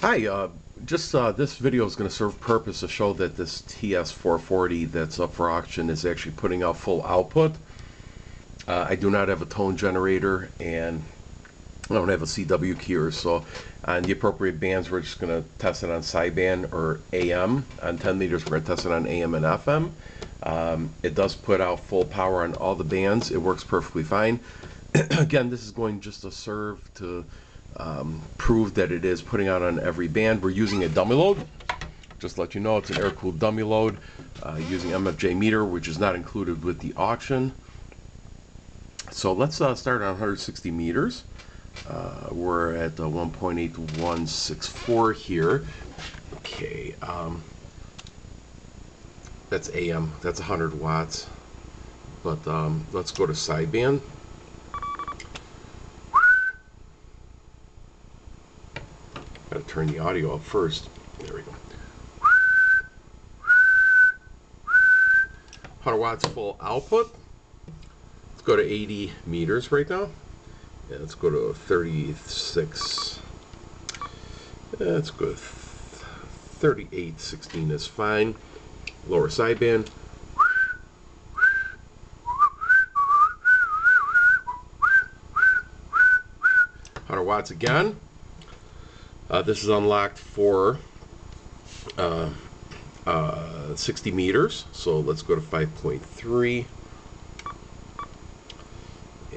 Hi, uh, just uh, this video is going to serve purpose to show that this TS440 that's up for auction is actually putting out full output. Uh, I do not have a tone generator and I don't have a CW keyer, so on the appropriate bands we're just going to test it on sideband or AM. On 10 meters we're going to test it on AM and FM. Um, it does put out full power on all the bands. It works perfectly fine. Again, this is going just to serve to um, prove that it is putting out on every band. We're using a dummy load. Just let you know, it's an air-cooled dummy load uh, using MFJ meter, which is not included with the auction. So let's uh, start on 160 meters. Uh, we're at the 1.8164 here. Okay, um, that's AM. That's 100 watts. But um, let's go to sideband. Turn the audio up first. There we go. 100 watts full output. Let's go to 80 meters right now. Yeah, let's go to 36. Let's go 38, 16 is fine. Lower sideband. Hundred watts again. Uh, this is unlocked for uh, uh, 60 meters. So let's go to 5.3.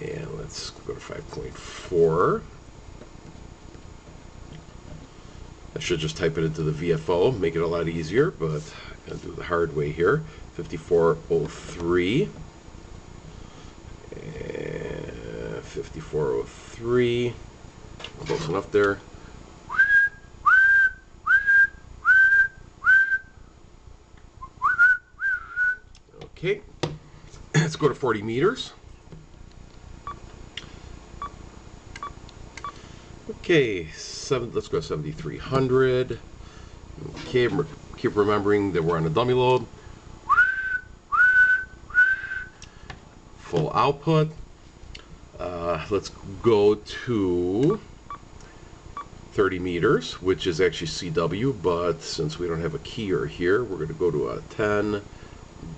And let's go to 5.4. I should just type it into the VFO, make it a lot easier, but I'm going to do the hard way here. 5403. And 5403. Close enough there. Okay, let's go to 40 meters. Okay, seven. Let's go 7,300. Okay, keep remembering that we're on a dummy load. Full output. Uh, let's go to 30 meters, which is actually CW, but since we don't have a keyer here, we're going to go to a 10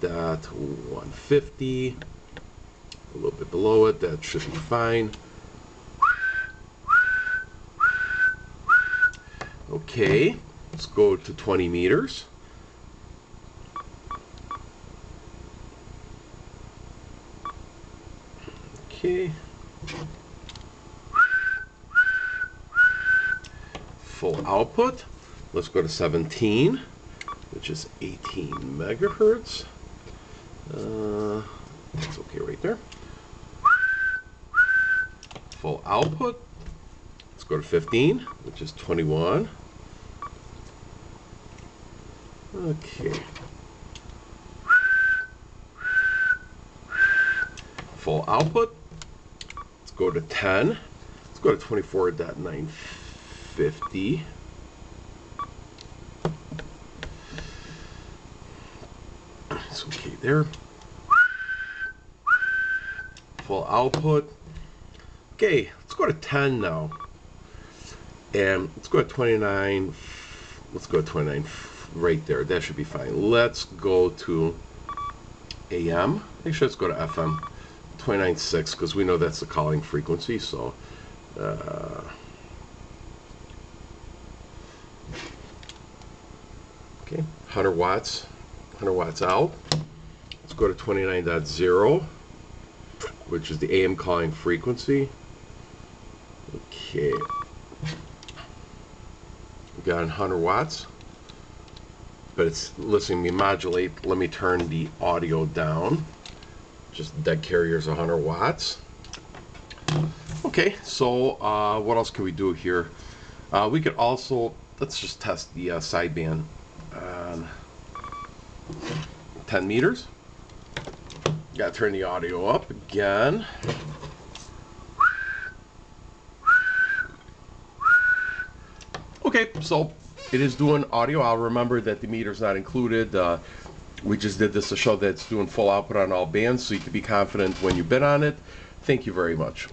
dot 150 a little bit below it that should be fine. Okay let's go to 20 meters. Okay. Full output let's go to 17 which is 18 megahertz uh, that's okay right there. Full output. Let's go to 15, which is 21. Okay. Full output. Let's go to 10. Let's go to 24.950. Okay there. Full output. Okay, let's go to 10 now. And let's go to 29. Let's go to 29 right there. That should be fine. Let's go to AM. Actually, let's go to FM. 29.6 because we know that's the calling frequency. So, uh, okay, 100 watts. 100 watts out. Let's go to 29.0, which is the AM calling frequency. Okay. We got 100 watts, but it's listening me modulate. Let me turn the audio down. Just dead carrier's 100 watts. Okay, so uh, what else can we do here? Uh, we could also, let's just test the uh, sideband 10 meters. Got to turn the audio up again. Okay, so it is doing audio. I'll remember that the meter's not included. Uh, we just did this to show that it's doing full output on all bands, so you can be confident when you bid on it. Thank you very much.